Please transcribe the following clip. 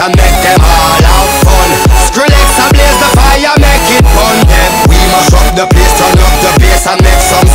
and make them all out fun. Skrillex and blaze the fire, make it bun dem. We must rock the place, turn up the bass and make some